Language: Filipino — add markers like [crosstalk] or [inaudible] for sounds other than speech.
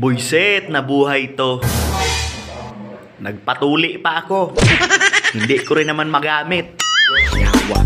Buisit na buhay to. Nagpatuli pa ako. [laughs] Hindi ko rin naman magamit. Yawa.